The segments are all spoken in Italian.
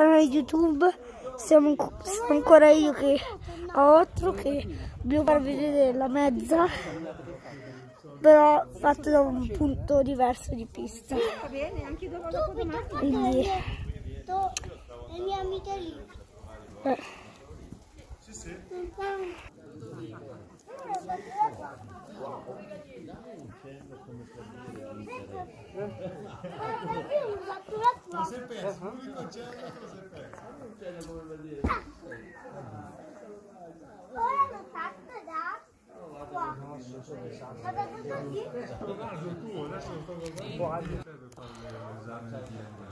canale YouTube. Siamo, siamo ancora io che a 8 che voglio farvi vedere la mezza, però fatto da un punto diverso di pista.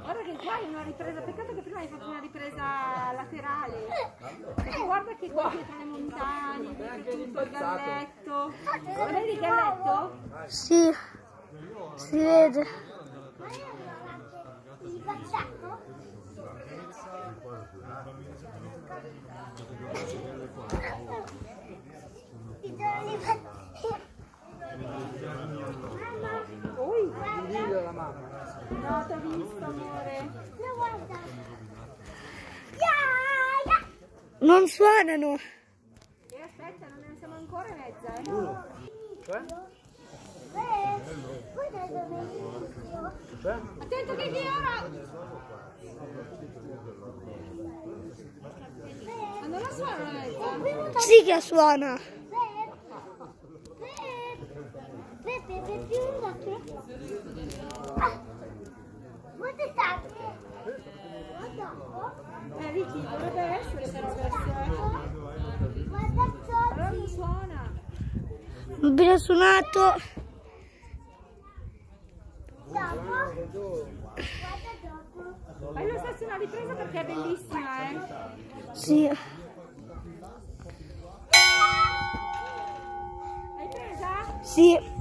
Guarda che qua è una ripresa, peccato che prima hai fatto una ripresa laterale. Perché guarda che qua dietro le montagne, tutto il galletto. Vedi il galletto? sì, si vede. Il passato? Ti do li Ui! No, ti ho visto, amore. No, guarda. Ya, ya. Non suonano. E aspetta, non ne siamo ancora in mezza, eh. Eh. Attento che qui ora! Ma non la suona la mezza? Sì che suona. Ah, Guarda tanto. Guarda. Eh, Ricky, dovrebbe essere eh. Guarda non Giorgi. suona. Abbiamo suonato. Fai lo stesso una ripresa perché è bellissima, eh. Sì, Hai presa? sì.